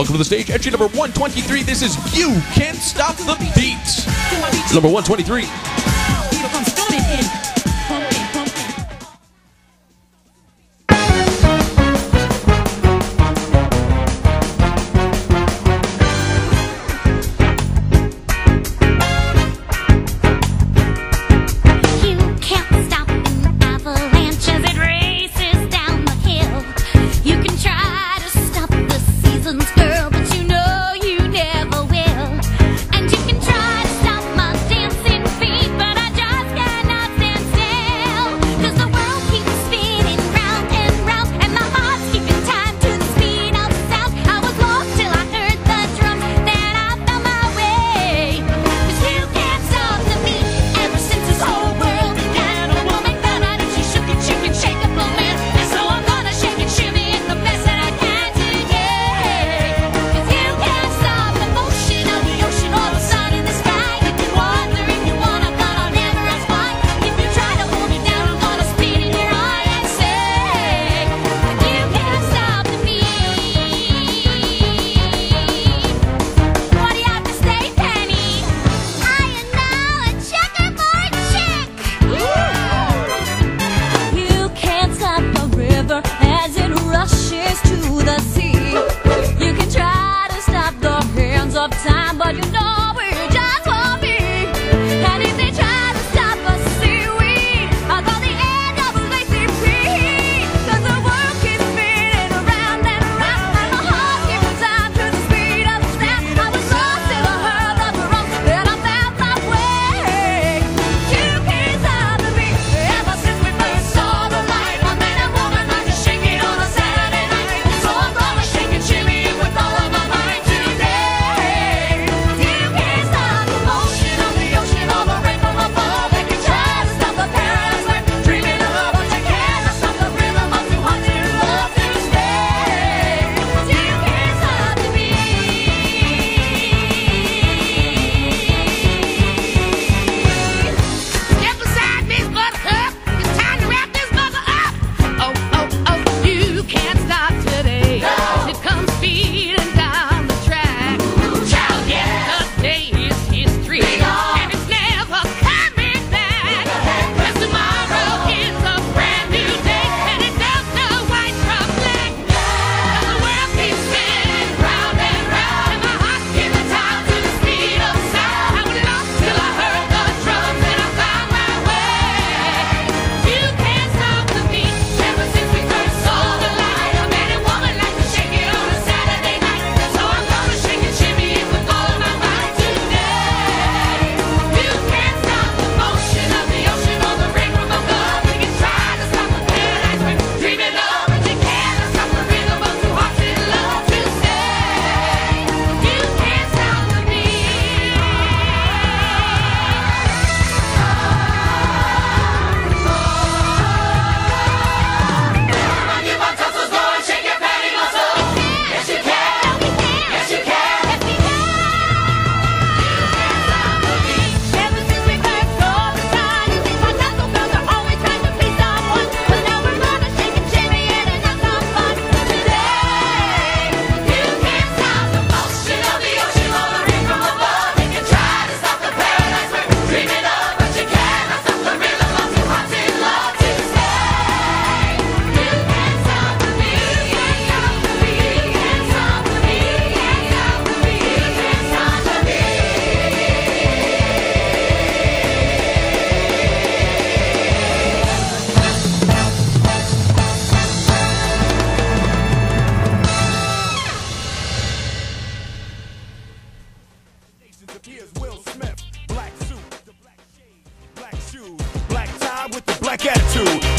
Welcome to the stage, entry number 123. This is You Can't Stop the Beat. Number 123.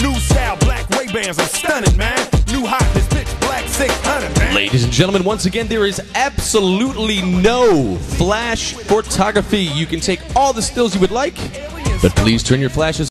New style, black Ray Bans, stunning, man. New black 600, man. Ladies and gentlemen, once again, there is absolutely no flash photography. You can take all the stills you would like, but please turn your flashes.